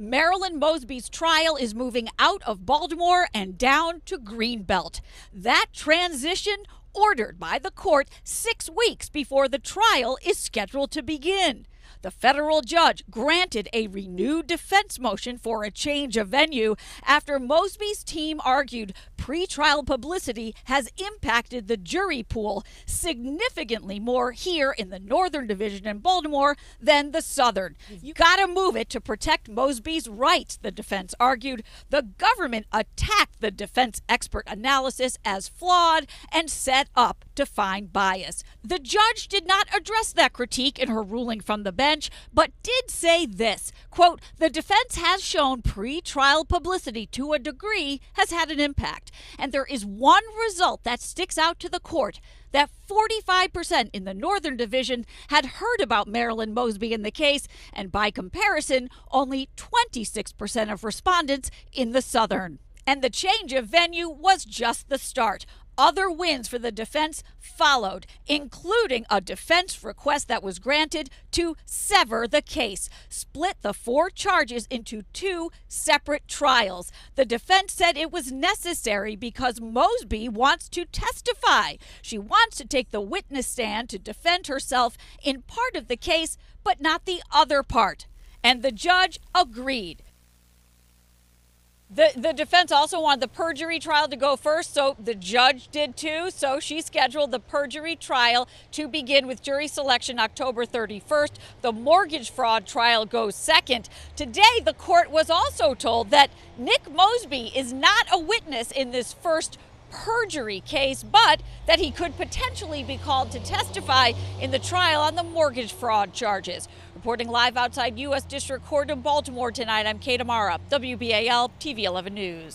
Marilyn Mosby's trial is moving out of Baltimore and down to Greenbelt. That transition ordered by the court six weeks before the trial is scheduled to begin. The federal judge granted a renewed defense motion for a change of venue after Mosby's team argued pretrial publicity has impacted the jury pool significantly more here in the Northern Division in Baltimore than the Southern. Mm-hmm. You gotta move it to protect Mosby's rights, the defense argued. The government attacked the defense expert analysis as flawed and set up to find bias. The judge did not address that critique in her ruling from the bench, but did say this quote, the defense has shown pre-trial publicity to a degree has had an impact. And there is one result that sticks out to the court that 45% in the Northern Division had heard about Marilyn Mosby in the case, and by comparison, only 26% of respondents in the Southern. And the change of venue was just the start. Other wins for the defense followed, including a defense request that was granted to sever the case, split the four charges into two separate trials. The defense said it was necessary because Mosby wants to testify. She wants to take the witness stand to defend herself in part of the case, but not the other part. And the judge agreed. The, the defense also wanted the perjury trial to go first, so the judge did too. So she scheduled the perjury trial to begin with jury selection October 31st. The mortgage fraud trial goes second. Today, the court was also told that Nick Mosby is not a witness in this first perjury case, but that he could potentially be called to testify in the trial on the mortgage fraud charges. Reporting live outside U.S. District Court in Baltimore tonight, I'm Kate Amara, WBAL TV 11 News.